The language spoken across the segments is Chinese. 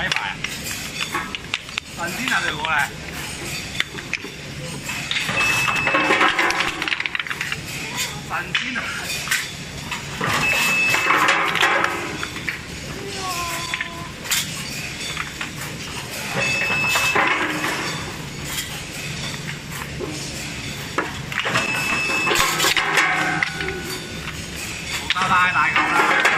还一把呀？反击哪队过来？反击好，不打了，还来吗？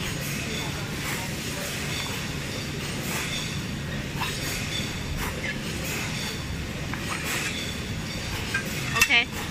okay?